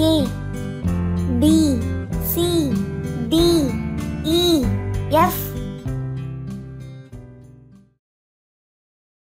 A B C D E F.